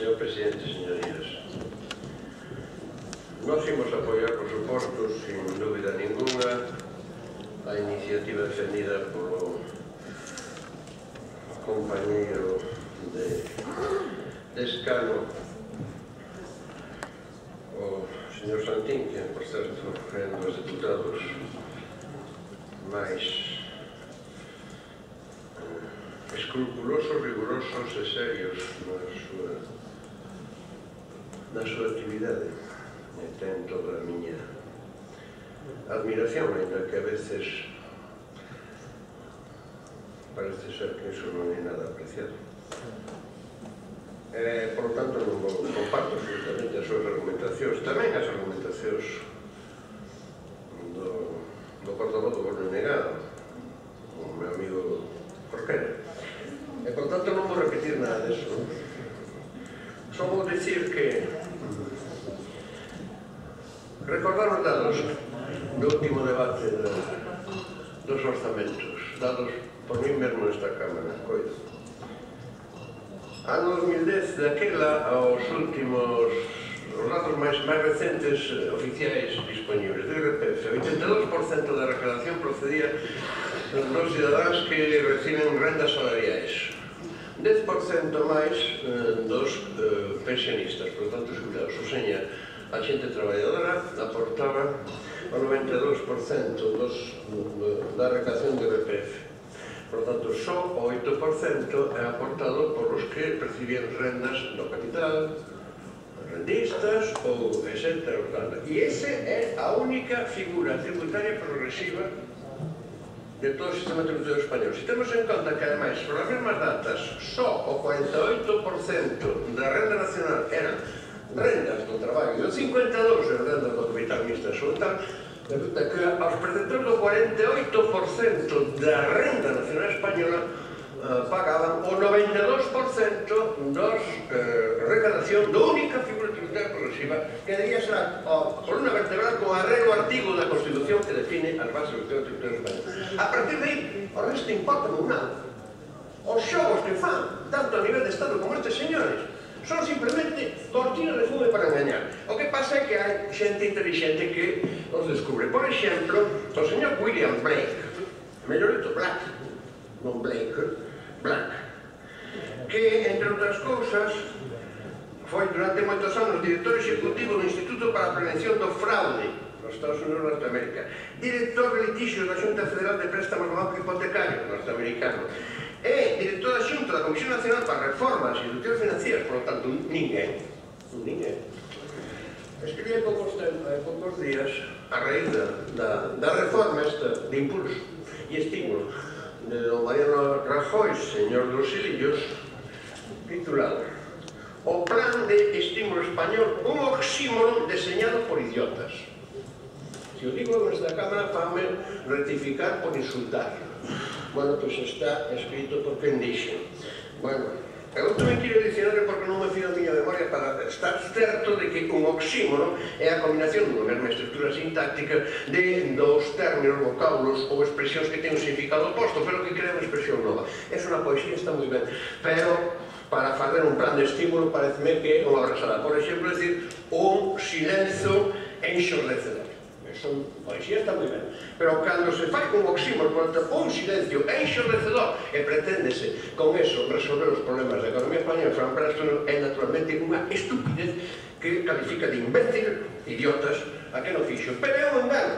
Señor Presidente, señorías. Nos imos apoiar, por suposto, sin dúbida ninguna, a iniciativa defendida polo compañero de, de escano, o señor Santín, que, por certo, é un dos deputados máis eh, escrupulosos, rigurosos e serios na súa actividade e ten toda a miña admiración, ainda que a veces parece ser que iso non é nada apreciado. Eh, por tanto, non comparto absolutamente as súas argumentacións, tamén as argumentacións Montesirche. Recordaron datos do último debate de, dos orzamentos, dados por mí mesmo nesta Cámara, coido. Ano 2010, daquela aos últimos os datos máis, máis recentes eh, oficiais disponibles do IRPF, o 82% da reclamación procedía dos cidadáns que reciben rendas salariais, Desboxem Tomais dos pensionistas, por tanto, jubilados. O seña, a xente traballadora aportaba o 92% dos, da recreación de BPF. Por tanto, só o 8% é aportado por os que percibían rendas do capital, rendistas ou etc. E ese é a única figura tributaria progresiva de todos os sistema tributario españoles. Se temos en conta que, ademais, por as mesmas datas, só o 48% da renda nacional eran rendas do traballo e o 52% eran rendas do capital mixta soltar, resulta que aos pretendores do 48% da renda nacional española eh, pagaban o 92% dos eh, recadación da única figura Constitucional Progresiva que debía ser a columna vertebral con arrego artigo da Constitución que define as bases do Sistema Tribunal Español. A partir de aí, o resto importa non nada. Os xogos que fan, tanto a nivel de Estado como estes señores, son simplemente cortinas de fume para engañar. O que pasa é que hai xente inteligente que os descubre. Por exemplo, o señor William Blake, mellorito Black, non Blake, Black, que, entre outras cousas, foi durante moitos anos director executivo do Instituto para a Prevención do Fraude nos Estados Unidos de Norteamérica, director de litigios da Xunta Federal de Préstamos do Banco Hipotecario norteamericano, e director da Xunta da Comisión Nacional para Reformas e Instituciones Financieras, por lo tanto, ninguén, ninguén, escribí hai poucos, tempos, hai eh, poucos días a raíz da, da, da reforma esta de impulso e estímulo do Mariano Rajoy, señor dos Silillos, titulado o plan de estímulo español un oxímoron deseñado por idiotas. Se o digo nesta Cámara fame rectificar por insultar. Bueno, pois pues está escrito por quen dixe. Bueno, eu tamén quero dicionario porque non me fío a miña memoria para estar certo de que un oxímono é a combinación dunha mesma estructura sintáctica de dos términos, vocábulos ou expresións que ten un significado oposto, pero que crean unha expresión nova. É unha poesía, está moi ben. Pero para facer un plan de estímulo pareceme que é unha abrasada. Por exemplo, decir, un silenzo enxordecedor. Son poesía está moi ben. Pero cando se fai con oxímoro, cando un silencio enxordecedor e preténdese con eso resolver os problemas da economía española, Fran Preston é naturalmente unha estupidez que califica de imbécil, idiotas, a que non fixo. Pero é un engano.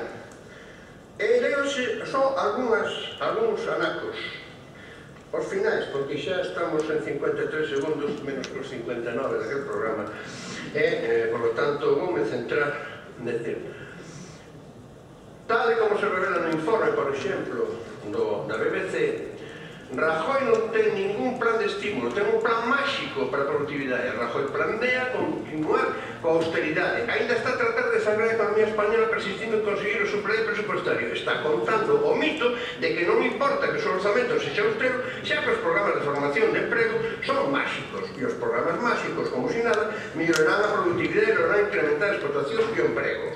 E leonse só algunhas, algúns anacos Os finais, porque xa estamos en 53 segundos menos que os 59 daquel programa. E, eh, por lo tanto, vou me centrar en decir, tal como se revela no informe, por exemplo, do, da BBC, Rajoy non ten ningún plan de estímulo, ten un plan máxico para a productividade. Rajoy plantea continuar coa austeridade. Ainda está a tratar de sangrar a economía española persistindo en conseguir os presupuestario está contando o mito de que non importa que o orzamento sexa os xa que os programas de formación de emprego son máxicos e os programas máxicos, como si nada, mellorarán a productividade e lograrán incrementar a explotación e o emprego.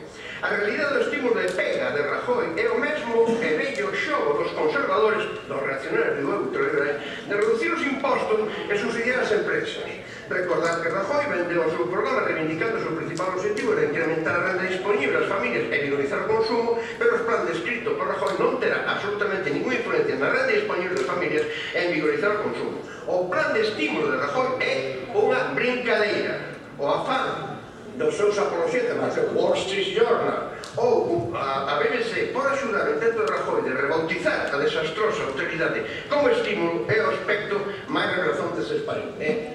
A realidade do estímulo de pega de Rajoy é o mesmo e bello xogo dos conservadores, dos reaccionarios do euro de reducir os impostos e subsidiar as empresas. Recordar que Rajoy vendeu o seu programa reivindicando o seu principal objetivo era incrementar a renda disponible ás familias e vigorizar o consumo, pero os plan descrito por Rajoy non terá absolutamente ninguna influencia na renda disponible das familias e en vigorizar o consumo. O plan de estímulo de Rajoy é unha brincadeira. O afán dos seus apoloxetas, mas o Wall Street Journal, ou a, a BBC por axudar o intento de Rajoy de rebautizar a desastrosa austeridade como estímulo é o aspecto máis vergonzante dese país. Eh?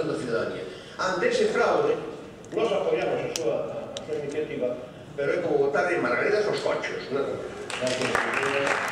dando ciudadanía. Ante ese fraude, nos apoiamos en súa, a súa iniciativa, pero é como votar en margaridas os cochos. Nada. Gracias.